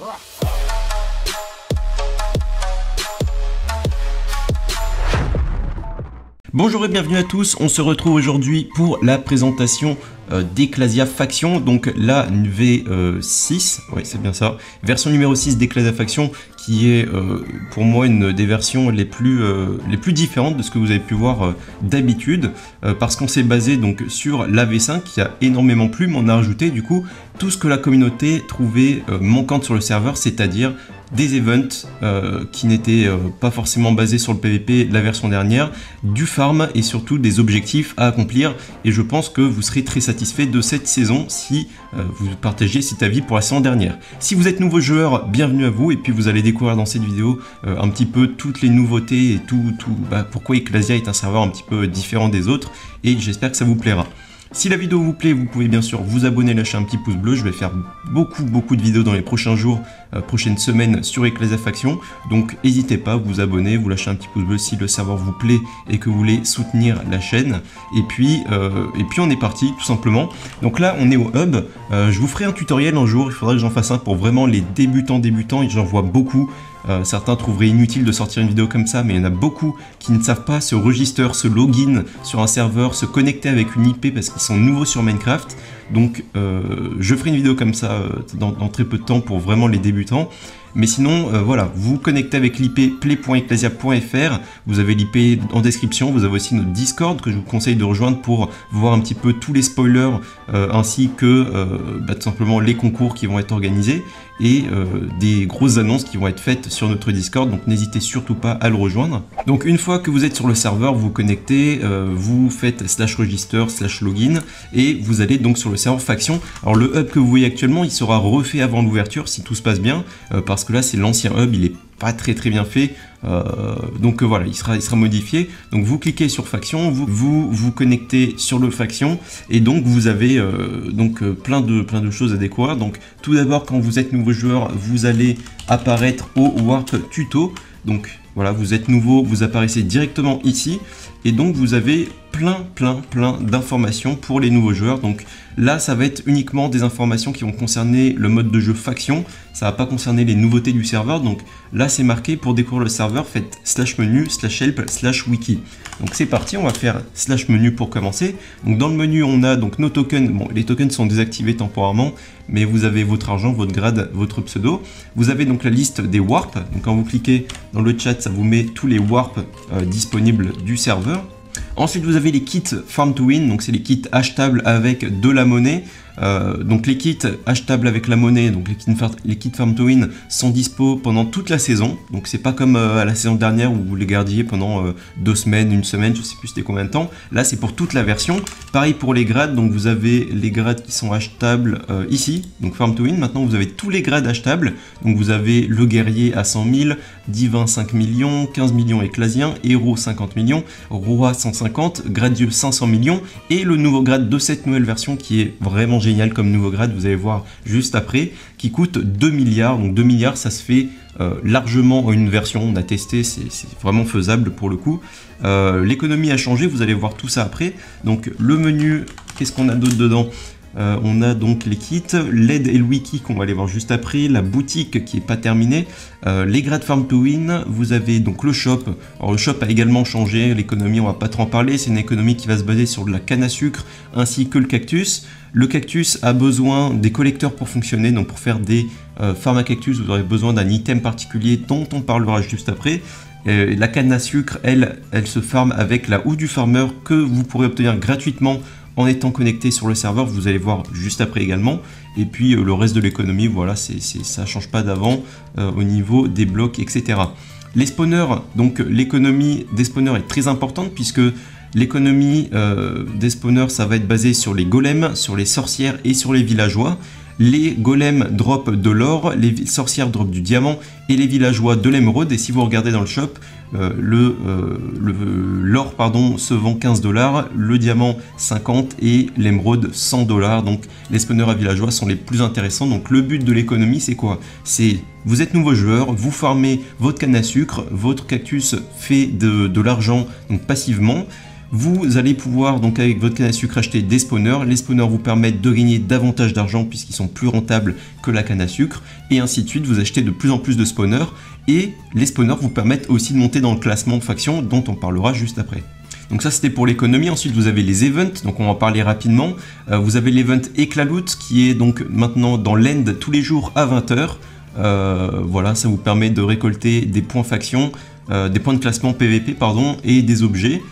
Rock. Bonjour et bienvenue à tous, on se retrouve aujourd'hui pour la présentation euh, d'Ecclasia Faction, donc la V6, oui c'est bien ça, version numéro 6 d'Ecclasia Faction qui est euh, pour moi une des versions les plus, euh, les plus différentes de ce que vous avez pu voir d'habitude, parce qu'on s'est basé donc sur la V5 qui a énormément plu, mais on a rajouté du coup tout ce que la communauté trouvait manquante sur le serveur, c'est-à-dire des events euh, qui n'étaient euh, pas forcément basés sur le PVP la version dernière, du farm et surtout des objectifs à accomplir. Et je pense que vous serez très satisfait de cette saison si euh, vous partagez cet avis pour la saison dernière. Si vous êtes nouveau joueur, bienvenue à vous et puis vous allez découvrir dans cette vidéo un petit peu toutes les nouveautés et tout, tout bah, pourquoi Ecclasia est un serveur un petit peu différent des autres et j'espère que ça vous plaira. Si la vidéo vous plaît, vous pouvez bien sûr vous abonner, lâcher un petit pouce bleu. Je vais faire beaucoup, beaucoup de vidéos dans les prochains jours, euh, prochaines semaines sur Ecclesia Faction. Donc n'hésitez pas, vous abonner, vous lâcher un petit pouce bleu si le serveur vous plaît et que vous voulez soutenir la chaîne. Et puis, euh, et puis on est parti, tout simplement. Donc là, on est au hub. Euh, je vous ferai un tutoriel un jour. Il faudra que j'en fasse un pour vraiment les débutants débutants. J'en vois beaucoup. Euh, certains trouveraient inutile de sortir une vidéo comme ça, mais il y en a beaucoup qui ne savent pas se register, se login sur un serveur, se connecter avec une IP parce qu'ils sont nouveaux sur Minecraft. Donc euh, je ferai une vidéo comme ça euh, dans, très peu de temps pour vraiment les débutants. Mais sinon, voilà, vous connectez avec l'IP play.ecclesia.fr, vous avez l'IP en description, vous avez aussi notre Discord que je vous conseille de rejoindre pour voir un petit peu tous les spoilers ainsi que bah, tout simplement les concours qui vont être organisés et euh, des grosses annonces qui vont être faites sur notre Discord, donc n'hésitez surtout pas à le rejoindre. Donc une fois que vous êtes sur le serveur, vous connectez, euh, vous faites slash register, slash login, et vous allez donc sur le serveur faction. Alors le hub que vous voyez actuellement, il sera refait avant l'ouverture si tout se passe bien, euh, parce que là c'est l'ancien hub, il est pas très très bien fait. Euh, donc euh, voilà, il sera, modifié. Donc vous cliquez sur faction, vous vous, vous connectez sur le faction et donc vous avez euh, donc plein de plein de choses à découvrir. Donc tout d'abord quand vous êtes nouveau joueur, vous allez apparaître au Warp Tuto. Donc voilà, vous êtes nouveau, vous apparaissez directement ici et donc vous avez plein plein plein d'informations pour les nouveaux joueurs. Donc là, ça va être uniquement des informations qui vont concerner le mode de jeu faction. Ça va pas concerner les nouveautés du serveur. Donc là, c'est marqué pour découvrir le serveur, faites slash menu, slash help, slash wiki. Donc c'est parti, on va faire slash menu pour commencer. Donc dans le menu, on a donc nos tokens. Bon, les tokens sont désactivés temporairement, mais vous avez votre argent, votre grade, votre pseudo. Vous avez donc la liste des warps. Donc quand vous cliquez dans le chat, ça vous met tous les warps euh, disponibles du serveur. Ensuite, vous avez les kits Farm to Win, donc c'est les kits achetables avec de la monnaie. Euh, donc les kits achetables avec la monnaie, donc les kits, Farm to Win sont dispo pendant toute la saison. Donc c'est pas comme euh, à la saison dernière où vous les gardiez pendant euh, deux semaines, une semaine, je sais plus c'était combien de temps. Là c'est pour toute la version. Pareil pour les grades, donc vous avez les grades qui sont achetables ici, donc Farm to Win. Maintenant vous avez tous les grades achetables. Donc vous avez le guerrier à 100 000, divin 5 millions, 15 millions éclasien, héros 50 millions, roi 150, gradieux 500 millions et le nouveau grade de cette nouvelle version qui est vraiment génial comme nouveau grade, vous allez voir juste après, qui coûte 2 milliards. Donc 2 milliards, ça se fait euh, largement en une version, on a testé, c'est vraiment faisable pour le coup. Euh, l'économie a changé, vous allez voir tout ça après. Donc le menu, qu'est-ce qu'on a d'autre dedans? Euh, on a donc les kits, l'aide et le wiki qu'on va aller voir juste après, la boutique qui est pas terminée, euh, les grades farm to win, vous avez donc le shop. Alors le shop a également changé, l'économie on va pas trop en parler, c'est une économie qui va se baser sur de la canne à sucre ainsi que le cactus. Le cactus a besoin des collecteurs pour fonctionner, donc pour faire des euh, farm à cactus, vous aurez besoin d'un item particulier dont on parlera juste après. la canne à sucre, elle, elle se farme avec la houe du farmer que vous pourrez obtenir gratuitement en étant connecté sur le serveur, vous allez voir juste après également. Et puis euh, le reste de l'économie, voilà, c'est, ça change pas d'avant euh, au niveau des blocs, etc. Les spawners, donc l'économie des spawners est très importante puisque l'économie euh, des spawners, ça va être basé sur les golems, sur les sorcières et sur les villageois. Les golems drop de l'or, les sorcières drop du diamant et les villageois de l'émeraude. Et si vous regardez dans le shop, euh, euh, l'or pardon se vend 15 dollars, le diamant 50 et l'émeraude 100 dollars. Donc les spawners à villageois sont les plus intéressants. Donc le but de l'économie c'est quoi? C'est vous êtes nouveau joueur, vous farmez votre canne à sucre, votre cactus fait de, l'argent passivement. Vous allez pouvoir donc avec votre canne à sucre acheter des spawners. Les spawners vous permettent de gagner davantage d'argent puisqu'ils sont plus rentables que la canne à sucre. Et ainsi de suite, vous achetez de plus en plus de spawners. Et les spawners vous permettent aussi de monter dans le classement de faction dont on parlera juste après. Donc ça c'était pour l'économie. Ensuite vous avez les events, donc on va en parler rapidement. Euh, vous avez l'event Éclaloot qui est donc maintenant dans l'end tous les jours à 20h. Euh, voilà, ça vous permet de récolter des points faction, euh, des points de classement PVP pardon, et des objets.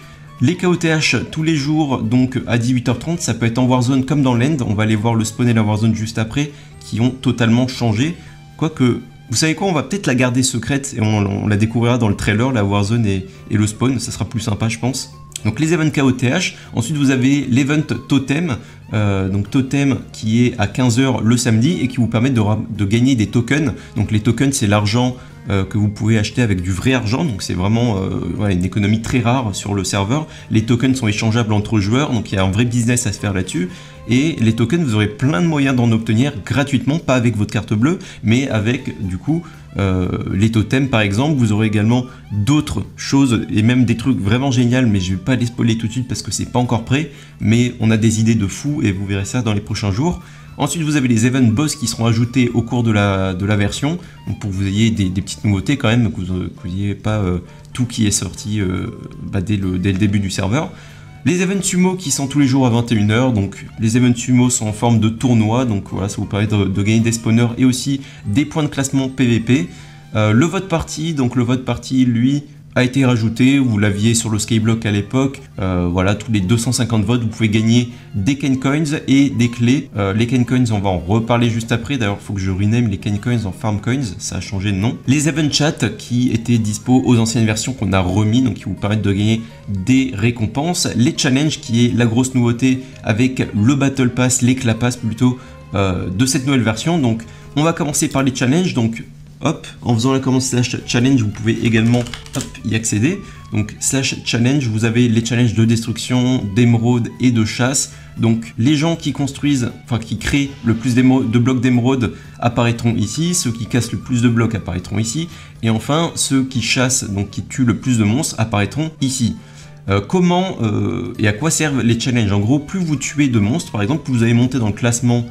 Les KOTH tous les jours, donc à 18h30, ça peut être en Warzone comme dans l'End. On va aller voir le spawn et la Warzone juste après, qui ont totalement changé. Quoique, vous savez quoi, on va peut-être la garder secrète et on, la découvrira dans le trailer, la Warzone et, le spawn. Ça sera plus sympa, je pense. Donc les events KOTH. Ensuite, vous avez l'event Totem. Euh, donc Totem qui est à 15h le samedi et qui vous permet de gagner des tokens. Donc les tokens, c'est l'argent euh, que vous pouvez acheter avec du vrai argent, donc c'est vraiment euh, une économie très rare sur le serveur. Les tokens sont échangeables entre joueurs, donc il y a un vrai business à se faire là-dessus. Et les tokens, vous aurez plein de moyens d'en obtenir gratuitement, pas avec votre carte bleue, mais avec du coup euh, les totems par exemple. Vous aurez également d'autres choses et même des trucs vraiment géniaux, mais je vais pas les spoiler tout de suite parce que c'est pas encore prêt. Mais on a des idées de fou et vous verrez ça dans les prochains jours. Ensuite, vous avez les event boss qui seront ajoutés au cours de la, version, pour que vous ayez des, petites nouveautés quand même, que vous n'ayez pas euh, tout qui est sorti euh, bah, dès, le, début du serveur. Les events sumo qui sont tous les jours à 21h, donc les events sumo sont en forme de tournoi, donc voilà, ça vous permet de, gagner des spawners et aussi des points de classement PVP. Euh, le vote party, donc le vote party, lui, a été rajouté, vous l'aviez sur le Skyblock à l'époque, euh, voilà, tous les 250 votes, vous pouvez gagner des Coins et des clés. Euh, les Coins, on va en reparler juste après, d'ailleurs il faut que je rename les Coins en Farm Coins, ça a changé de nom. Les Event Chat qui étaient dispo aux anciennes versions qu'on a remis, donc qui vous permettent de gagner des récompenses. Les Challenges qui est la grosse nouveauté avec le Battle Pass, l'éclat pass plutôt, euh, de cette nouvelle version. Donc on va commencer par les challenges, donc en faisant la commande slash challenge, vous pouvez également y accéder. Donc slash challenge, vous avez les challenges de destruction, d'émeraude et de chasse. Donc les gens qui construisent, enfin qui créent le plus de blocs d'émeraude apparaîtront ici, ceux qui cassent le plus de blocs apparaîtront ici, et enfin ceux qui chassent, donc qui tuent le plus de monstres apparaîtront ici. Euh, comment euh, et à quoi servent les challenges? En gros, plus vous tuez de monstres, par exemple, plus vous allez monter dans le classement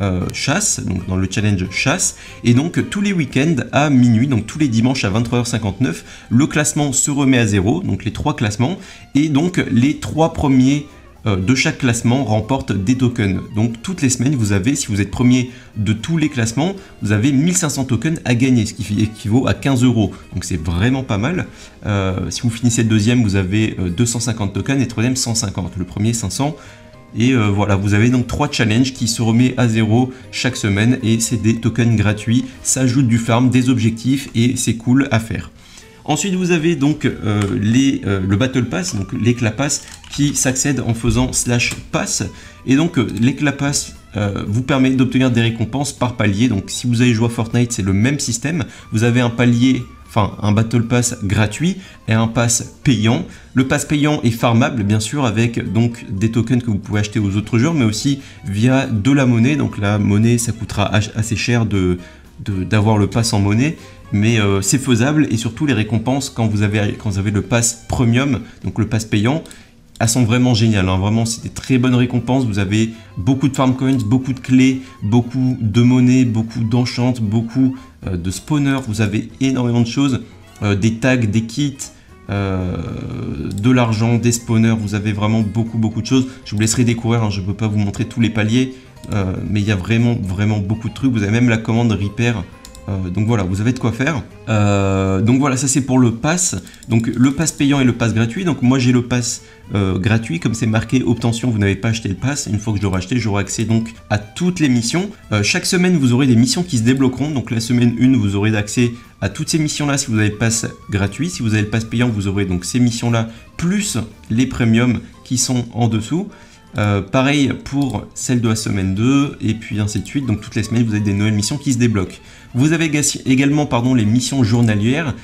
euh, chasse, donc dans le challenge chasse. Et donc tous les week-ends à minuit, donc tous les dimanches à 23h59, le classement se remet à zéro, donc les trois classements. Et donc les trois premiers euh, de chaque classement remportent des tokens. Donc toutes les semaines, vous avez, si vous êtes premier de tous les classements, vous avez 1500 tokens à gagner, ce qui équivaut à 15 euros. Donc c'est vraiment pas mal. Euh, si vous finissez deuxième, vous avez 250 tokens et troisième 150. Le premier 500 et euh, voilà, vous avez donc trois challenges qui se remet à zéro chaque semaine et c'est des tokens gratuits. Ça ajoute du farm, des objectifs et c'est cool à faire. Ensuite, vous avez donc euh, euh, le Battle Pass, donc l'éclat pass, qui s'accède en faisant slash pass. Et donc, l'éclat pass vous permet d'obtenir des récompenses par palier. Donc, si vous avez joué à Fortnite, c'est le même système. Vous avez un palier enfin un Battle Pass gratuit et un pass payant. Le pass payant est farmable bien sûr avec donc des tokens que vous pouvez acheter aux autres joueurs mais aussi via de la monnaie. Donc la monnaie ça coûtera assez cher de d'avoir le pass en monnaie mais euh, c'est faisable et surtout les récompenses quand vous avez quand vous avez le pass premium donc le pass payant elles sont vraiment géniales, hein. vraiment c'est des très bonnes récompenses, vous avez beaucoup de farm coins, beaucoup de clés, beaucoup de monnaie, beaucoup d'enchantes, beaucoup euh, de spawners, vous avez énormément de choses, euh, des tags, des kits, euh, de l'argent, des spawners, vous avez vraiment beaucoup beaucoup de choses, je vous laisserai découvrir, hein. je ne peux pas vous montrer tous les paliers, mais il y a vraiment vraiment beaucoup de trucs, vous avez même la commande repair euh, donc voilà, vous avez de quoi faire. Euh, donc voilà, ça c'est pour le pass. Donc le pass payant et le pass gratuit. Donc moi j'ai le pass euh, gratuit, comme c'est marqué obtention, vous n'avez pas acheté le pass. Une fois que je l'aurai acheté, j'aurai accès donc à toutes les missions. chaque semaine, vous aurez des missions qui se débloqueront. Donc la semaine 1, vous aurez accès à toutes ces missions-là si vous avez le pass gratuit. Si vous avez le pass payant, vous aurez donc ces missions-là plus les premiums qui sont en dessous. pareil pour celle de la semaine 2 et puis ainsi de suite. Donc toutes les semaines, vous avez des nouvelles missions qui se débloquent. Vous avez également les missions journalières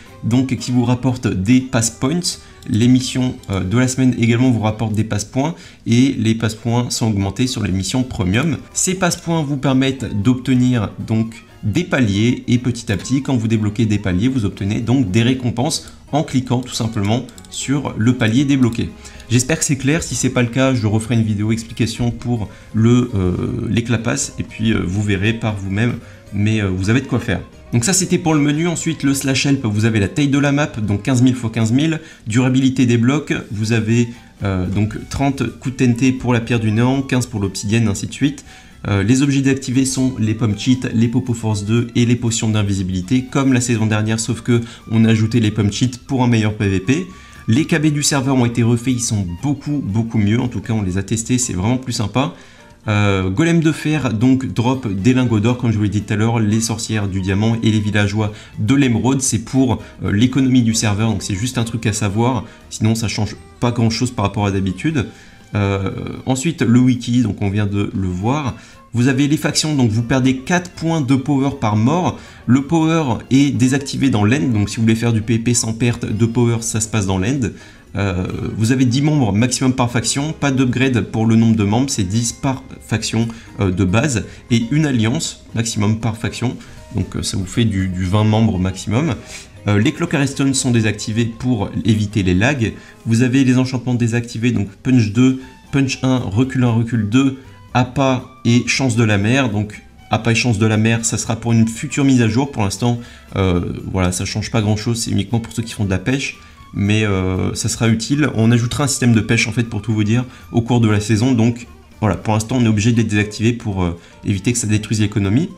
qui vous rapportent des pass points. Les missions euh, de la semaine également vous rapportent des passe points et les passe points sont augmentés sur les missions premium. Ces passe points vous permettent d'obtenir donc des paliers et petit à petit quand vous débloquez des paliers vous obtenez donc des récompenses en cliquant tout simplement sur le palier débloqué. J'espère que c'est clair, si c'est pas le cas, je referai une vidéo explication pour le l'éclapasse et puis vous verrez par vous-même, mais vous avez de quoi faire. Donc ça c'était pour le menu, ensuite le slash help, vous avez la taille de la map, donc 15 000 x 15 000, durabilité des blocs, vous avez donc 30 coups de TNT pour la pierre du néant, 15 pour l'obsidienne, ainsi de suite. Euh, les objets d'activer sont les pommes cheat, les Popo Force 2 et les potions d'invisibilité, comme la saison dernière, sauf que on a ajouté les pommes cheat pour un meilleur PVP. Les KB du serveur ont été refaits, ils sont beaucoup beaucoup mieux, en tout cas on les a testés, c'est vraiment plus sympa. Euh, golem de fer, donc drop des lingots d'or, comme je vous l'ai dit tout à l'heure, les sorcières du diamant et les villageois de l'émeraude, c'est pour euh, l'économie du serveur, donc c'est juste un truc à savoir, sinon ça change pas grand chose par rapport à d'habitude. ensuite, le wiki, donc on vient de le voir. Vous avez les factions, donc vous perdez 4 points de power par mort. Le power est désactivé dans l'end, donc si vous voulez faire du PvP sans perte de power, ça se passe dans l'end. Euh, vous avez 10 membres maximum par faction, pas d'upgrade pour le nombre de membres, c'est 10 par faction euh, de base, et une alliance maximum par faction, donc euh, ça vous fait du, 20 membres maximum. les Arreston sont désactivés pour éviter les lags. Vous avez les enchantements désactivés, donc punch 2, punch 1, recul 1, recul 2, APA et Chance de la mer. Donc APA et Chance de la mer, ça sera pour une future mise à jour. Pour l'instant, voilà, ça change pas grand chose, c'est uniquement pour ceux qui font de la pêche. Mais euh, ça sera utile. On ajoutera un système de pêche en fait pour tout vous dire au cours de la saison. Donc voilà, pour l'instant on est obligé de les désactiver pour euh, éviter que ça détruise l'économie.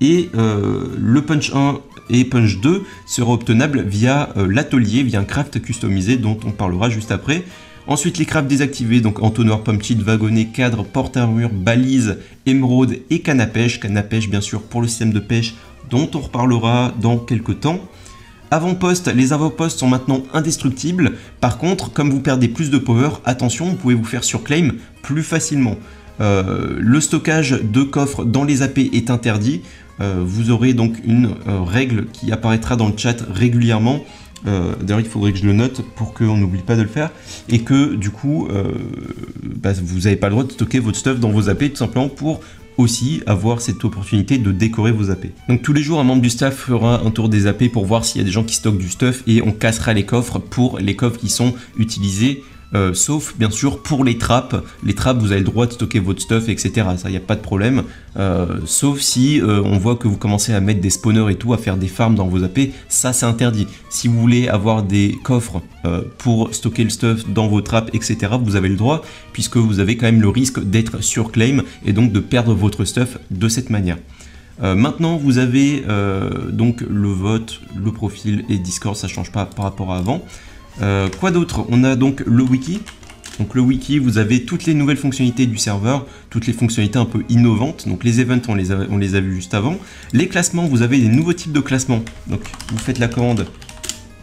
Et le Punch 1 et Punch 2 sera obtenable via l'atelier, via un craft customisé dont on parlera juste après. Ensuite, les crafts désactivés, donc entonnoir, pomme wagonnet, cadre, porte-armure, balise, émeraude et canne à pêche. Canne à pêche, bien sûr, pour le système de pêche dont on reparlera dans quelques temps. Avant-poste, les avant-postes sont maintenant indestructibles. Par contre, comme vous perdez plus de power, attention, vous pouvez vous faire surclaim plus facilement. Euh, le stockage de coffres dans les AP est interdit. Euh, vous aurez donc une euh, règle qui apparaîtra dans le chat régulièrement d'ailleurs, il faudrait que je le note pour qu'on n'oublie pas de le faire. Et que du coup, bah, vous n'avez pas le droit de stocker votre stuff dans vos AP tout simplement pour aussi avoir cette opportunité de décorer vos AP. Donc tous les jours, un membre du staff fera un tour des AP pour voir s'il y a des gens qui stockent du stuff et on cassera les coffres pour les coffres qui sont utilisés euh, sauf bien sûr pour les trappes. Les trappes, vous avez le droit de stocker votre stuff, etc. Ça, il n'y a pas de problème. Euh, sauf si euh, on voit que vous commencez à mettre des spawners et tout, à faire des farms dans vos AP, ça c'est interdit. Si vous voulez avoir des coffres pour stocker le stuff dans vos trappes, etc., vous avez le droit, puisque vous avez quand même le risque d'être sur claim et donc de perdre votre stuff de cette manière. maintenant, vous avez donc le vote, le profil et Discord, ça change pas par rapport à avant. Euh, quoi d'autre? On a donc le wiki. Donc le wiki, vous avez toutes les nouvelles fonctionnalités du serveur, toutes les fonctionnalités un peu innovantes. Donc les events, on les a, vus juste avant. Les classements, vous avez des nouveaux types de classements. Donc vous faites la commande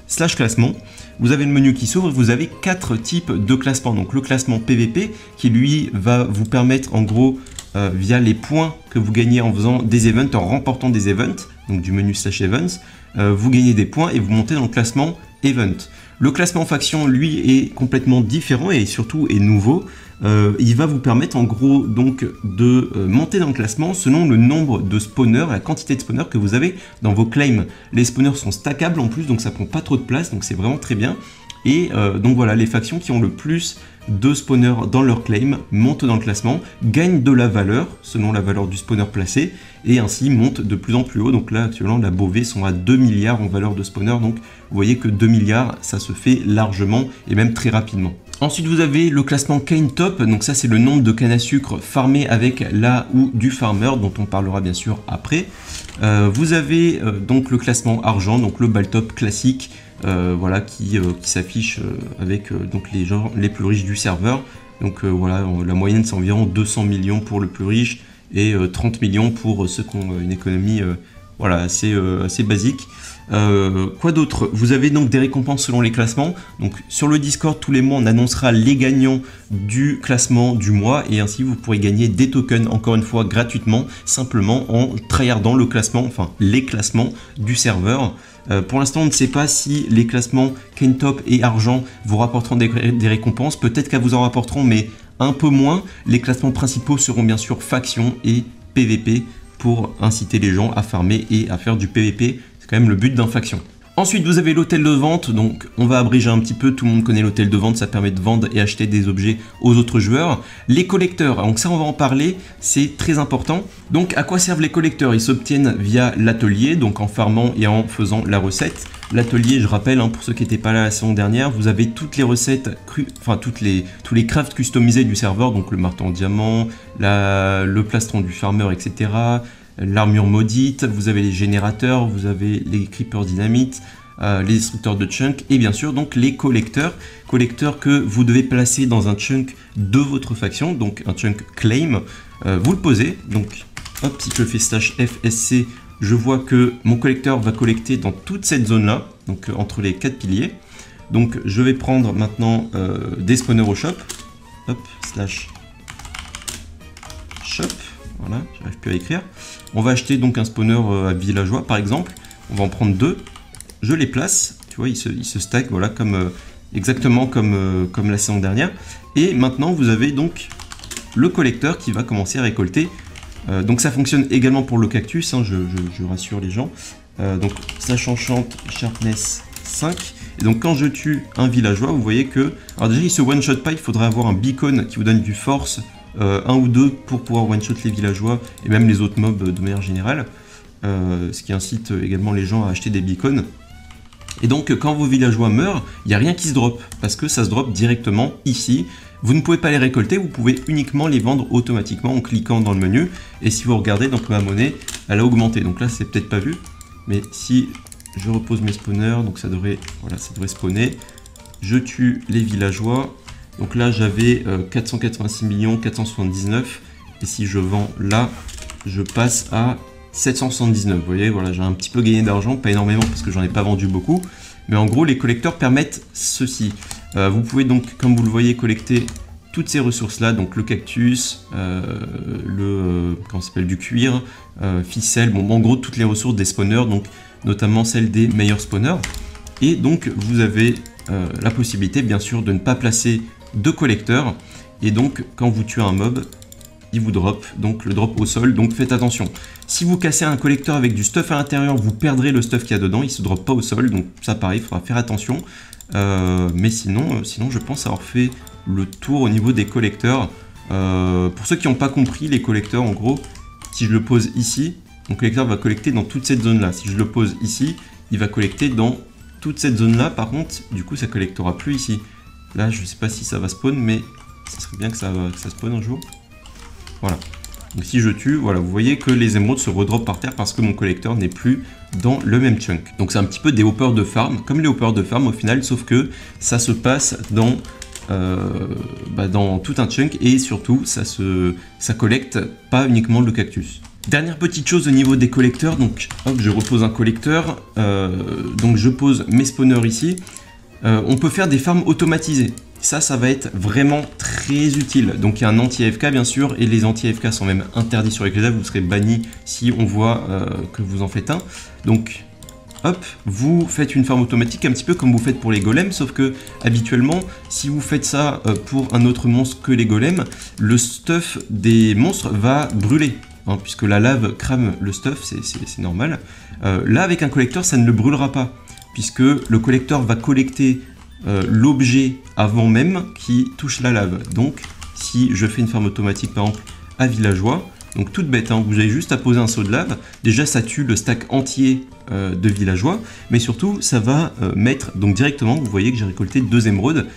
slash classement. Vous avez le menu qui s'ouvre, vous avez quatre types de classements. Donc le classement PVP qui lui va vous permettre en gros euh, via les points que vous gagnez en faisant des events, en remportant des events, donc du menu slash events, euh, vous gagnez des points et vous montez dans le classement event. Le classement faction, lui, est complètement différent et surtout est nouveau. Euh, il va vous permettre en gros donc de euh, monter dans le classement selon le nombre de spawners, la quantité de spawners que vous avez dans vos claims. Les spawners sont stackables en plus, donc ça prend pas trop de place, donc c'est vraiment très bien. Et euh, donc voilà, les factions qui ont le plus de spawners dans leur claim montent dans le classement, gagnent de la valeur selon la valeur du spawner placé, et ainsi montent de plus en plus haut. Donc là actuellement la Beauvais sont à 2 milliards en valeur de spawner, donc vous voyez que 2 milliards ça se fait largement et même très rapidement. Ensuite, vous avez le classement Cane Top, donc ça c'est le nombre de cannes à sucre farmés avec la ou du farmer, dont on parlera bien sûr après. Euh, vous avez euh, donc le classement argent, donc le top classique, voilà, qui, qui s'affiche avec donc les gens les plus riches du serveur. Donc voilà, la moyenne c'est environ 200 millions pour le plus riche et 30 millions pour ceux qui ont une économie voilà, assez, assez basique. Euh, quoi d'autre? Vous avez donc des récompenses selon les classements. Donc sur le Discord, tous les mois, on annoncera les gagnants du classement du mois et ainsi vous pourrez gagner des tokens encore une fois gratuitement, simplement en tryhardant le classement, enfin les classements du serveur. Euh, pour l'instant, on ne sait pas si les classements Top et Argent vous rapporteront des, des récompenses. Peut-être qu'elles vous en rapporteront, mais un peu moins. Les classements principaux seront bien sûr Faction et PVP pour inciter les gens à farmer et à faire du PVP quand même le but d'un faction. Ensuite, vous avez l'hôtel de vente, donc on va abréger un petit peu, tout le monde connaît l'hôtel de vente, ça permet de vendre et acheter des objets aux autres joueurs. Les collecteurs, donc ça on va en parler, c'est très important. Donc à quoi servent les collecteurs? Ils s'obtiennent via l'atelier, donc en farmant et en faisant la recette. L'atelier, je rappelle, hein, pour ceux qui n'étaient pas là la saison dernière, vous avez toutes les recettes, enfin toutes les, tous les crafts customisés du serveur, donc le marteau en diamant, le plastron du farmer, etc l'armure maudite, vous avez les générateurs, vous avez les creepers dynamite, euh, les destructeurs de chunk et bien sûr donc les collecteurs, collecteurs que vous devez placer dans un chunk de votre faction, donc un chunk claim. Euh, vous le posez, donc hop, si je fais slash FSC, je vois que mon collecteur va collecter dans toute cette zone là, donc euh, entre les quatre piliers. Donc je vais prendre maintenant des spawners au shop, hop, slash shop, voilà, j'arrive plus à écrire. On va acheter donc un spawner euh, à villageois par exemple. On va en prendre deux. Je les place. Tu vois, ils se, ils se stack, voilà, comme, euh, exactement comme, euh, comme la saison dernière. Et maintenant, vous avez donc le collecteur qui va commencer à récolter. donc ça fonctionne également pour le cactus, hein, je, rassure les gens. donc slash enchante sharpness 5. Et donc quand je tue un villageois, vous voyez que... Alors déjà, il se one-shot pas, il faudrait avoir un beacon qui vous donne du force euh, un ou deux pour pouvoir one-shot les villageois et même les autres mobs de manière générale, euh, ce qui incite également les gens à acheter des beacons. Et donc quand vos villageois meurent, il n'y a rien qui se drop, parce que ça se drop directement ici. Vous ne pouvez pas les récolter, vous pouvez uniquement les vendre automatiquement en cliquant dans le menu. Et si vous regardez, donc ma monnaie, elle a augmenté. Donc là, c'est peut-être pas vu, mais si je repose mes spawners, donc ça devrait, voilà, ça devrait spawner. Je tue les villageois, donc là, j'avais 486 millions 479. Et si je vends là, je passe à 779. Vous voyez, voilà, j'ai un petit peu gagné d'argent, pas énormément parce que j'en ai pas vendu beaucoup. Mais en gros, les collecteurs permettent ceci. Euh, vous pouvez donc, comme vous le voyez, collecter toutes ces ressources-là, donc le cactus, euh, le euh, comment s'appelle du cuir, ficelle, bon, en gros toutes les ressources des spawners, donc notamment celles des meilleurs spawners. Et donc vous avez la possibilité, bien sûr, de ne pas placer de collecteurs. Et donc, quand vous tuez un mob, il vous drop, donc le drop au sol, donc faites attention. Si vous cassez un collecteur avec du stuff à l'intérieur, vous perdrez le stuff qu'il y a dedans, il se drop pas au sol, donc ça pareil, il faudra faire attention. Euh, mais sinon, euh, sinon, je pense avoir fait le tour au niveau des collecteurs. Euh, pour ceux qui n'ont pas compris, les collecteurs, en gros, si je le pose ici, mon collecteur va collecter dans toute cette zone-là. Si je le pose ici, il va collecter dans toute cette zone-là. Par contre, du coup, ça collectera plus ici. Là, je sais pas si ça va spawn, mais ça serait bien que ça, ça spawn un jour. Voilà. Donc si je tue, voilà, vous voyez que les émeraudes se redroppent par terre parce que mon collecteur n'est plus dans le même chunk. Donc c'est un petit peu des hoppers de farm, comme les hoppers de farm au final, sauf que ça se passe dans, euh, bah, dans tout un chunk et surtout ça, se, ça collecte pas uniquement le cactus. Dernière petite chose au niveau des collecteurs, donc hop, je repose un collecteur, euh, donc je pose mes spawners ici, euh, on peut faire des farms automatisées. Ça, ça va être vraiment très utile. Donc il y a un anti-AFK bien sûr, et les anti-AFK sont même interdits sur Ecclesia, vous serez banni si on voit euh, que vous en faites un. Donc hop, vous faites une farm automatique un petit peu comme vous faites pour les golems, sauf que habituellement, si vous faites ça euh, pour un autre monstre que les golems, le stuff des monstres va brûler. Hein, puisque la lave crame le stuff, c'est normal. là, avec un collecteur, ça ne le brûlera pas puisque le collecteur va collecter euh, l'objet avant même qui touche la lave. Donc, si je fais une ferme automatique, par exemple, à villageois, donc toute bête, hein, vous avez juste à poser un saut de lave, déjà ça tue le stack entier euh, de villageois, mais surtout ça va euh, mettre, donc directement, vous voyez que j'ai récolté deux émeraudes,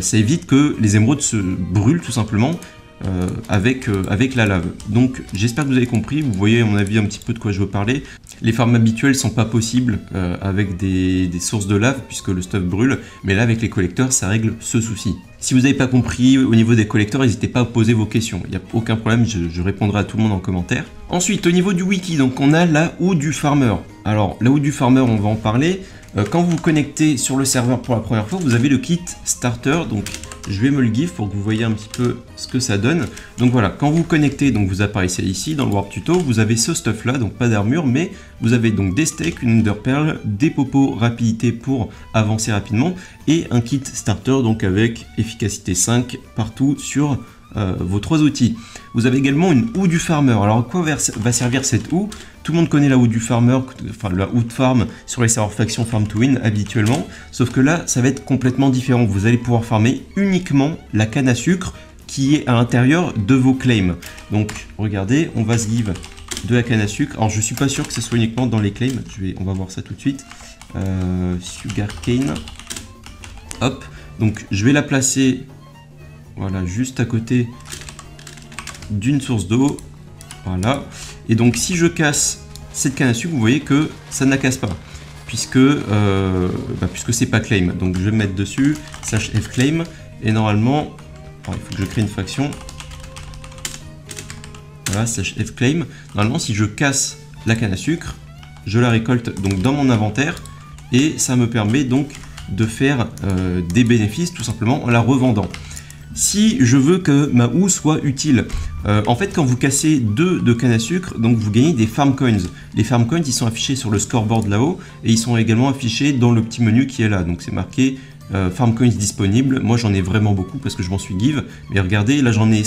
ça évite que les émeraudes se brûlent tout simplement, euh, avec, euh, avec la lave. Donc j'espère que vous avez compris, vous voyez à mon avis un petit peu de quoi je veux parler. Les farms habituelles sont pas possibles euh, avec des, sources de lave puisque le stuff brûle, mais là avec les collecteurs ça règle ce souci. Si vous n'avez pas compris au niveau des collecteurs, n'hésitez pas à poser vos questions. Il n'y a aucun problème, je, je, répondrai à tout le monde en commentaire. Ensuite, au niveau du wiki, donc on a la ou du farmer. Alors, la ou du farmer, on va en parler. Quand vous vous connectez sur le serveur pour la première fois, vous avez le kit starter, donc je vais me le give pour que vous voyez un petit peu ce que ça donne. Donc voilà, quand vous connectez, donc vous apparaissez ici dans le Warp Tuto, vous avez ce stuff là, donc pas d'armure, mais vous avez donc des steaks, une Underpearl, des popos rapidité pour avancer rapidement, et un kit starter donc avec efficacité 5 partout sur euh, vos trois outils. Vous avez également une houe du farmer. Alors à quoi va servir cette houe? Tout le monde connaît la hood du farmer, enfin la hood farm sur les serveurs faction farm to win habituellement, sauf que là ça va être complètement différent. Vous allez pouvoir farmer uniquement la canne à sucre qui est à l'intérieur de vos claims. Donc regardez, on va se give de la canne à sucre. Alors je suis pas sûr que ce soit uniquement dans les claims, on va voir ça tout de suite. Euh, sugar cane. Hop, donc je vais la placer voilà, juste à côté d'une source d'eau. Voilà. Et donc si je casse cette canne à sucre, vous voyez que ça ne la casse pas. Puisque, euh, bah, c'est pas claim. Donc je vais mettre dessus, slash claim. Et normalement, il faut que je crée une faction. Voilà, slash f claim. Normalement, si je casse la canne à sucre, je la récolte donc dans mon inventaire. Et ça me permet donc de faire euh, des bénéfices tout simplement en la revendant si je veux que ma houe soit utile. Euh, en fait, quand vous cassez deux de canne à sucre, donc vous gagnez des farm coins. Les farm coins, ils sont affichés sur le scoreboard là-haut et ils sont également affichés dans le petit menu qui est là. Donc c'est marqué euh, farm coins disponibles. Moi, j'en ai vraiment beaucoup parce que je m'en suis give. Mais regardez, là, j'en ai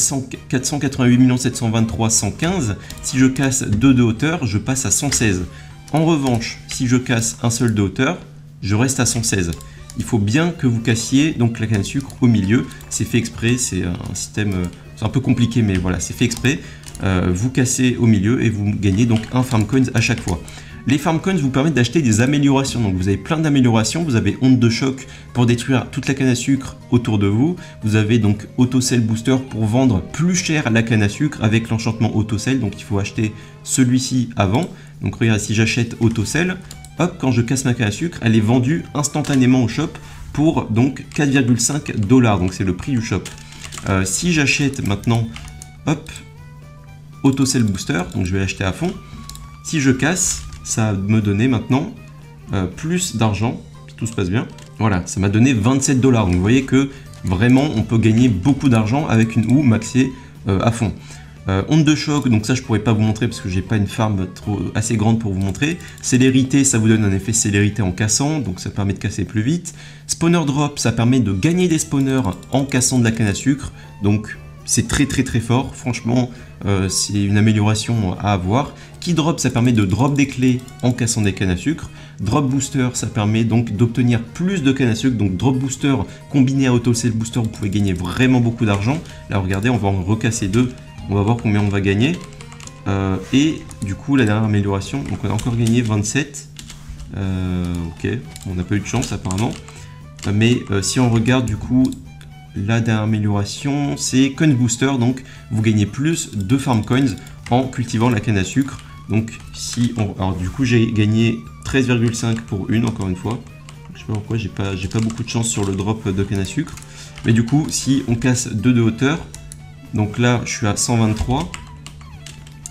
488 723 115. Si je casse deux de hauteur, je passe à 116. En revanche, si je casse un seul de hauteur, je reste à 116 il faut bien que vous cassiez donc la canne à sucre au milieu. C'est fait exprès, c'est un système, euh, un peu compliqué, mais voilà, c'est fait exprès. Euh, vous cassez au milieu et vous gagnez donc un farm coins à chaque fois. Les farm coins vous permettent d'acheter des améliorations. Donc vous avez plein d'améliorations. Vous avez onde de choc pour détruire toute la canne à sucre autour de vous. Vous avez donc auto cell booster pour vendre plus cher la canne à sucre avec l'enchantement auto cell. Donc il faut acheter celui-ci avant. Donc regardez, si j'achète auto cell, hop, quand je casse ma canne à sucre, elle est vendue instantanément au shop pour donc 4,5 dollars. Donc c'est le prix du shop. Euh, si j'achète maintenant, hop, Auto Cell Booster, donc je vais l'acheter à fond. Si je casse, ça va me donner maintenant euh, plus d'argent, tout se passe bien. Voilà, ça m'a donné 27 dollars. Donc vous voyez que vraiment on peut gagner beaucoup d'argent avec une houe maxée euh, à fond. Euh, onde de choc, donc ça je pourrais pas vous montrer parce que j'ai pas une farm trop, assez grande pour vous montrer. Célérité, ça vous donne un effet célérité en cassant, donc ça permet de casser plus vite. Spawner drop, ça permet de gagner des spawners en cassant de la canne à sucre, donc c'est très très très fort, franchement euh, c'est une amélioration à avoir. Key drop, ça permet de drop des clés en cassant des cannes à sucre. Drop booster, ça permet donc d'obtenir plus de cannes à sucre. Donc drop booster combiné à auto cell booster, vous pouvez gagner vraiment beaucoup d'argent. Là regardez, on va en recasser deux on va voir combien on va gagner. Euh, et du coup, la dernière amélioration, donc on a encore gagné 27. Euh, ok, on n'a pas eu de chance apparemment. Mais euh, si on regarde du coup, la dernière amélioration, c'est Coin Booster. Donc vous gagnez plus de Farm Coins en cultivant la canne à sucre. Donc si on... Alors du coup, j'ai gagné 13,5 pour une, encore une fois. Je sais pas pourquoi, j'ai pas, pas beaucoup de chance sur le drop de canne à sucre. Mais du coup, si on casse 2 de hauteur, donc là, je suis à 123.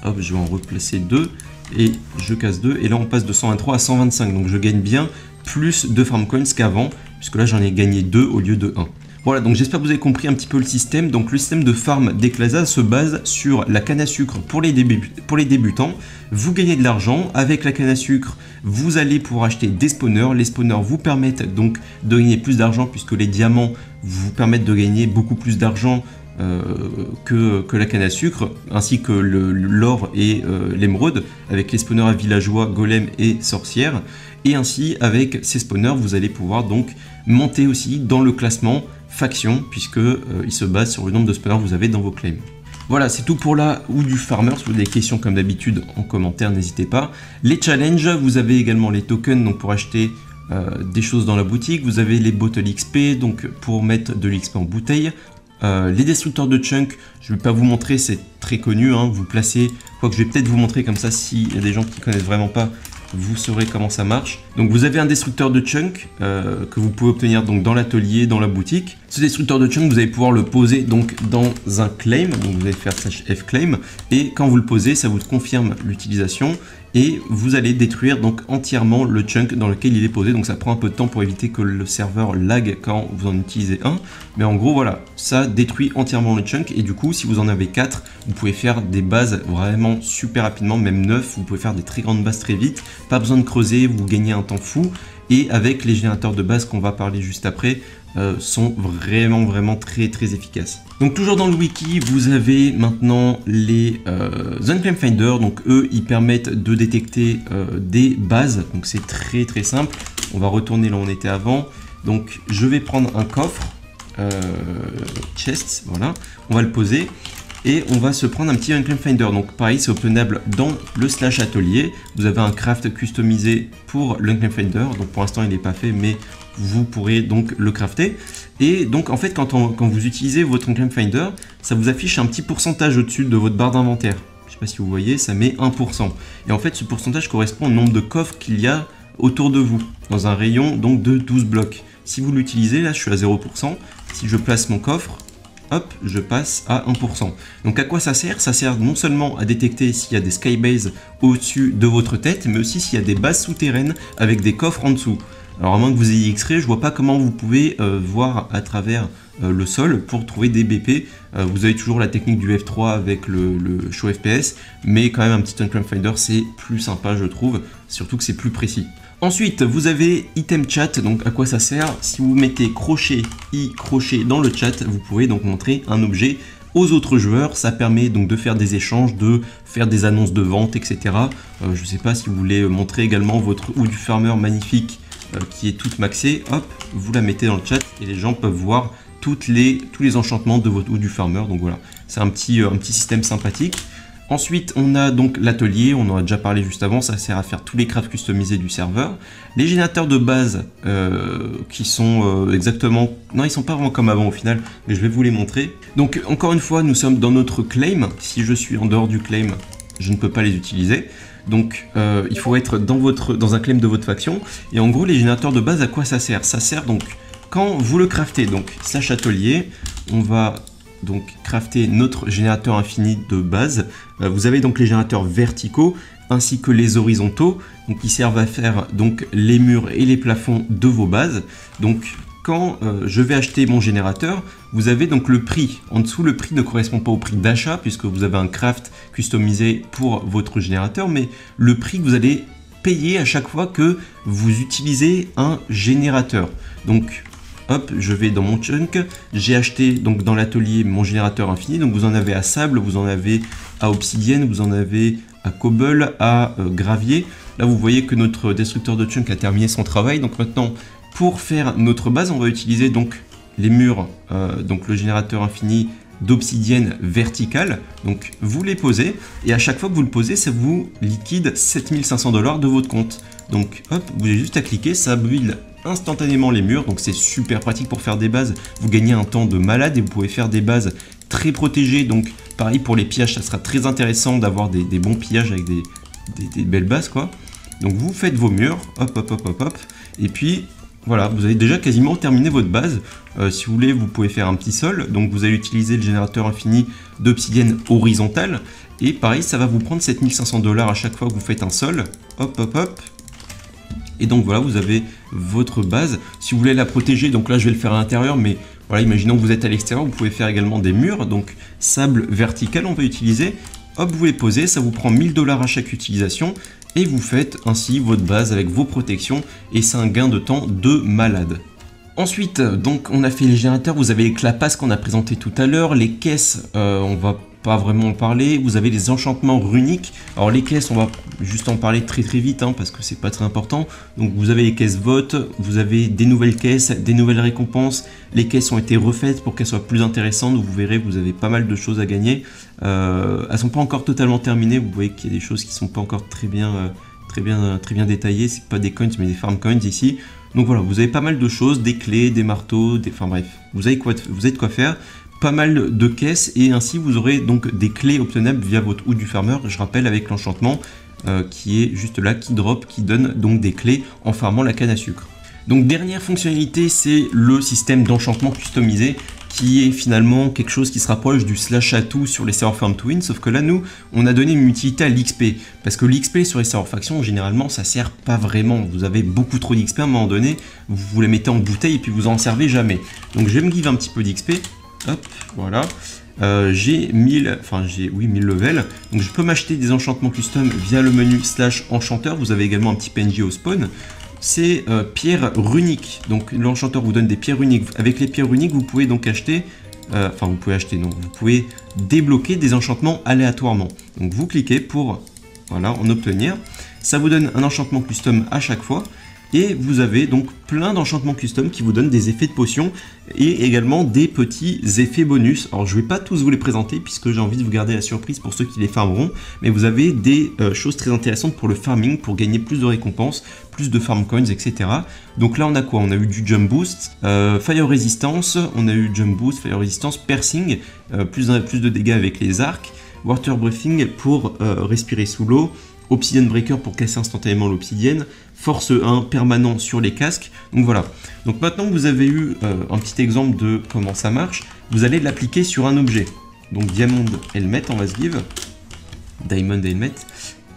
Hop, je vais en replacer 2. Et je casse 2. Et là, on passe de 123 à 125. Donc je gagne bien plus de farm coins qu'avant. Puisque là, j'en ai gagné 2 au lieu de 1. Voilà, donc j'espère que vous avez compris un petit peu le système. Donc le système de farm d'Eclasa se base sur la canne à sucre pour les, pour les débutants. Vous gagnez de l'argent. Avec la canne à sucre, vous allez pouvoir acheter des spawners. Les spawners vous permettent donc de gagner plus d'argent puisque les diamants vous permettent de gagner beaucoup plus d'argent euh, que, la canne à sucre, ainsi que l'or et euh, l'émeraude, avec les spawners villageois, golem et sorcières. Et ainsi, avec ces spawners, vous allez pouvoir donc monter aussi dans le classement faction, puisque euh, se base sur le nombre de spawners que vous avez dans vos claims. Voilà, c'est tout pour là ou du farmer. Si vous avez des questions comme d'habitude en commentaire, n'hésitez pas. Les challenges, vous avez également les tokens donc pour acheter des choses dans la boutique. Vous avez les bottles XP donc pour mettre de l'XP en bouteille. Euh, les destructeurs de chunk, je ne vais pas vous montrer, c'est très connu, hein. vous placez, quoi que je vais peut-être vous montrer comme ça s'il y a des gens qui connaissent vraiment pas, vous saurez comment ça marche. Donc vous avez un destructeur de chunk euh, que vous pouvez obtenir donc dans l'atelier, dans la boutique. Ce destructeur de chunk, vous allez pouvoir le poser donc dans un claim, donc vous allez faire f claim, et quand vous le posez, ça vous confirme l'utilisation et vous allez détruire donc entièrement le chunk dans lequel il est posé. Donc ça prend un peu de temps pour éviter que le serveur lag quand vous en utilisez un. Mais en gros voilà, ça détruit entièrement le chunk et du coup si vous en avez 4, vous pouvez faire des bases vraiment super rapidement, même 9, vous pouvez faire des très grandes bases très vite. Pas besoin de creuser, vous gagnez un temps fou. Et avec les générateurs de base qu'on va parler juste après, euh, sont vraiment vraiment très très efficaces. Donc toujours dans le wiki, vous avez maintenant les euh, Unclaim Finder, donc eux ils permettent de détecter euh, des bases, donc c'est très très simple. On va retourner là où on était avant. Donc je vais prendre un coffre, euh, chest, voilà, on va le poser et on va se prendre un petit Unclaim Finder. Donc pareil, c'est obtenable dans le slash atelier. Vous avez un craft customisé pour l'Unclaim Finder. Donc pour l'instant, il n'est pas fait, mais vous pourrez donc le crafter. Et donc en fait, quand, quand vous utilisez votre Unclaim Finder, ça vous affiche un petit pourcentage au-dessus de votre barre d'inventaire. Je sais pas si vous voyez, ça met 1%. Et en fait, ce pourcentage correspond au nombre de coffres qu'il y a autour de vous, dans un rayon donc de 12 blocs. Si vous l'utilisez, là je suis à 0%, si je place mon coffre, je passe à 1%. Donc à quoi ça sert? Ça sert non seulement à détecter s'il y a des skybases au-dessus de votre tête, mais aussi s'il y a des bases souterraines avec des coffres en dessous. Alors à moins que vous ayez X-ray, je vois pas comment vous pouvez euh, voir à travers euh, le sol pour trouver des BP. Euh, vous avez toujours la technique du F3 avec le, show FPS, mais quand même un petit Unclaim Finder c'est plus sympa je trouve, surtout que c'est plus précis. Ensuite, vous avez item chat, donc à quoi ça sert Si vous mettez crochet, i crochet dans le chat, vous pouvez donc montrer un objet aux autres joueurs. Ça permet donc de faire des échanges, de faire des annonces de vente, etc. Euh, je ne sais pas si vous voulez montrer également votre ou du farmer magnifique euh, qui est toute maxée. Hop, vous la mettez dans le chat et les gens peuvent voir tous les enchantements de votre ou du farmer. Donc voilà, c'est un petit, euh, un petit système sympathique. Ensuite, on a donc l'atelier, on en a déjà parlé juste avant, ça sert à faire tous les crafts customisés du serveur. Les générateurs de base euh, qui sont euh, exactement... Non, ils sont pas vraiment comme avant au final, mais je vais vous les montrer. Donc encore une fois, nous sommes dans notre claim. Si je suis en dehors du claim, je ne peux pas les utiliser. Donc euh, il faut être dans, un claim de votre faction. Et en gros, les générateurs de base, à quoi ça sert? Ça sert donc quand vous le craftez, donc slash atelier, on va donc crafter notre générateur infini de base. Euh, vous avez donc les générateurs verticaux ainsi que les horizontaux, qui servent à faire donc les murs et les plafonds de vos bases. Donc quand euh, je vais acheter mon générateur, vous avez donc le prix. En dessous, le prix ne correspond pas au prix d'achat puisque vous avez un craft customisé pour votre générateur, mais le prix que vous allez payer à chaque fois que vous utilisez un générateur. Donc hop, je vais dans mon chunk, j'ai acheté donc dans l'atelier mon générateur infini, donc vous en avez à sable, vous en avez à obsidienne, vous en avez à cobble, à euh, gravier. Là vous voyez que notre destructeur de chunk a terminé son travail, donc maintenant pour faire notre base on va utiliser donc les murs, euh, donc le générateur infini d'obsidienne verticale. Donc vous les posez et à chaque fois que vous le posez, ça vous liquide 7500 dollars de votre compte. Donc hop, vous avez juste à cliquer, ça build instantanément les murs, donc c'est super pratique pour faire des bases. Vous gagnez un temps de malade et vous pouvez faire des bases très protégées. Donc pareil pour les pillages, ça sera très intéressant d'avoir des, bons pillages avec des, belles bases quoi. Donc vous faites vos murs, hop hop hop hop hop, et puis voilà, vous avez déjà quasiment terminé votre base. Euh, si vous voulez, vous pouvez faire un petit sol. Donc vous allez utiliser le générateur infini d'obsidienne horizontale. Et pareil, ça va vous prendre 7500 dollars à chaque fois que vous faites un sol. Hop, hop, hop. Et donc voilà, vous avez votre base. Si vous voulez la protéger, donc là je vais le faire à l'intérieur, mais voilà, imaginons que vous êtes à l'extérieur, vous pouvez faire également des murs. Donc sable vertical, on va utiliser. Hop, vous les posez, ça vous prend 1000 dollars à chaque utilisation. Et vous faites ainsi votre base avec vos protections. Et c'est un gain de temps de malade. Ensuite, donc on a fait les générateurs, vous avez les clapas qu'on a présenté tout à l'heure, les caisses, euh, on va pas vraiment en parler. Vous avez les enchantements runiques. Alors les caisses, on va juste en parler très très vite hein, parce que c'est pas très important. Donc vous avez les caisses vote, vous avez des nouvelles caisses, des nouvelles récompenses. Les caisses ont été refaites pour qu'elles soient plus intéressantes. Vous verrez, vous avez pas mal de choses à gagner. Euh, elles sont pas encore totalement terminées. Vous voyez qu'il y a des choses qui sont pas encore très bien, euh, très bien, très bien détaillées. C'est pas des coins mais des farm coins ici. Donc voilà, vous avez pas mal de choses, des clés, des marteaux, des... enfin bref, vous avez, quoi, vous avez quoi faire pas mal de caisses et ainsi vous aurez donc des clés obtenables via votre ou du farmer, je rappelle avec l'enchantement euh, qui est juste là, qui drop, qui donne donc des clés en farmant la canne à sucre. Donc dernière fonctionnalité, c'est le système d'enchantement customisé qui est finalement quelque chose qui se rapproche du slash atout sur les serveurs Farm Twin, sauf que là nous, on a donné une utilité à l'XP, parce que l'XP sur les serveurs factions, généralement, ça sert pas vraiment, vous avez beaucoup trop d'XP à un moment donné, vous vous les mettez en bouteille et puis vous en servez jamais. Donc je vais me give un petit peu d'XP, Hop, voilà. Euh, j'ai 1000, enfin j'ai oui 1000 levels, donc je peux m'acheter des enchantements custom via le menu slash enchanteur. Vous avez également un petit PNJ au spawn. c'est euh, pierres runiques. Donc l'enchanteur vous donne des pierres runiques. Avec les pierres runiques, vous pouvez donc acheter, euh, enfin vous pouvez acheter, non, vous pouvez débloquer des enchantements aléatoirement. Donc vous cliquez pour, voilà, en obtenir. Ça vous donne un enchantement custom à chaque fois. Et vous avez donc plein d'enchantements custom qui vous donnent des effets de potion et également des petits effets bonus. Alors je vais pas tous vous les présenter puisque j'ai envie de vous garder la surprise pour ceux qui les farmeront, mais vous avez des euh, choses très intéressantes pour le farming, pour gagner plus de récompenses, plus de farm coins, etc. Donc là on a quoi? On a eu du jump boost, euh, fire resistance, on a eu jump boost, fire resistance, piercing, euh, plus de dégâts avec les arcs, water breathing pour respirer sous l'eau, Obsidian Breaker pour casser instantanément l'obsidienne, Force 1 permanent sur les casques. Donc voilà. Donc maintenant que vous avez eu euh, un petit exemple de comment ça marche, vous allez l'appliquer sur un objet. Donc Diamond Helmet, on va se give. Diamond Helmet.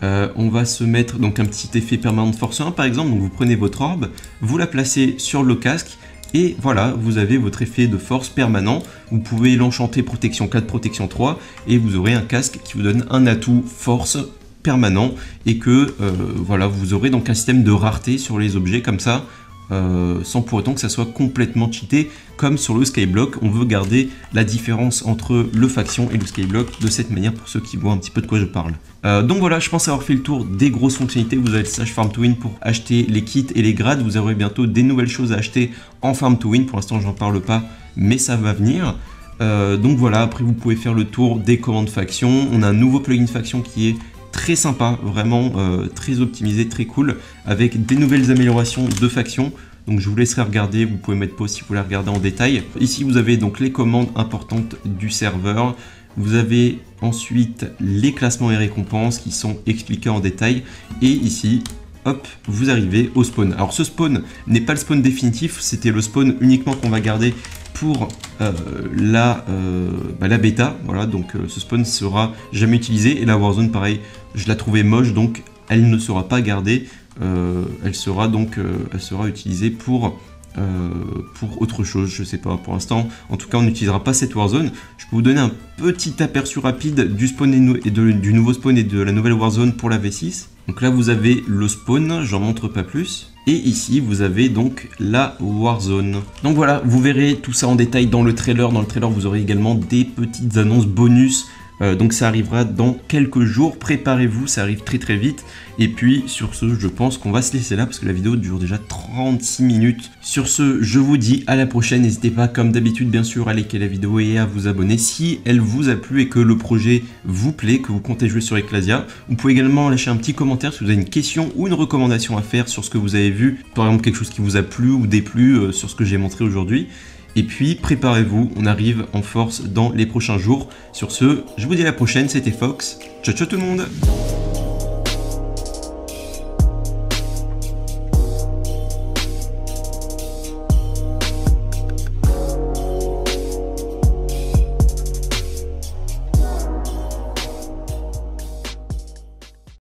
Euh, on va se mettre donc un petit effet permanent de force 1 par exemple. Donc vous prenez votre orbe, vous la placez sur le casque et voilà, vous avez votre effet de force permanent. Vous pouvez l'enchanter protection 4, protection 3 et vous aurez un casque qui vous donne un atout force et que euh, voilà, vous aurez donc un système de rareté sur les objets comme ça. Euh, sans pour autant que ça soit complètement cheaté comme sur le skyblock. On veut garder la différence entre le faction et le skyblock de cette manière pour ceux qui voient un petit peu de quoi je parle. Euh, donc voilà je pense avoir fait le tour des grosses fonctionnalités. Vous avez le slash farm to win pour acheter les kits et les grades. Vous aurez bientôt des nouvelles choses à acheter en farm to win. Pour l'instant j'en parle pas mais ça va venir. Donc voilà, après vous pouvez faire le tour des commandes faction. On a un nouveau plugin faction qui est très sympa, vraiment euh, très optimisé, très cool, avec des nouvelles améliorations de factions. Donc je vous laisserai regarder, vous pouvez mettre pause si vous voulez regarder en détail. Ici vous avez donc les commandes importantes du serveur. Vous avez ensuite les classements et récompenses qui sont expliqués en détail. Et ici, hop, vous arrivez au spawn. Alors ce spawn n'est pas le spawn définitif, c'était le spawn uniquement qu'on va garder pour euh, la, euh, bah, la bêta. Voilà, donc euh, ce spawn sera jamais utilisé. Et la Warzone, pareil, je la trouvais moche, donc elle ne sera pas gardée. elle sera donc elle sera utilisée pour pour autre chose, je sais pas pour l'instant. En tout cas, on n'utilisera pas cette Warzone. Je peux vous donner un petit aperçu rapide du spawn et, du nouveau spawn et de la nouvelle Warzone pour la V6. Donc là, vous avez le spawn, j'en montre pas plus. Et ici, vous avez donc la Warzone. Donc voilà, vous verrez tout ça en détail dans le trailer. Dans le trailer, vous aurez également des petites annonces bonus euh, donc ça arrivera dans quelques jours, préparez-vous, ça arrive très très vite. Et puis sur ce, je pense qu'on va se laisser là parce que la vidéo dure déjà 36 minutes. Sur ce, je vous dis à la prochaine. N'hésitez pas comme d'habitude bien sûr à liker la vidéo et à vous abonner si elle vous a plu et que le projet vous plaît, que vous comptez jouer sur Ecclasia. Vous pouvez également lâcher un petit commentaire si vous avez une question ou une recommandation à faire sur ce que vous avez vu. Par exemple quelque chose qui vous a plu ou déplu euh, sur ce que j'ai montré aujourd'hui. Et puis, préparez-vous, on arrive en force dans les prochains jours. Sur ce, je vous dis à la prochaine, c'était Fox. Ciao, ciao tout le monde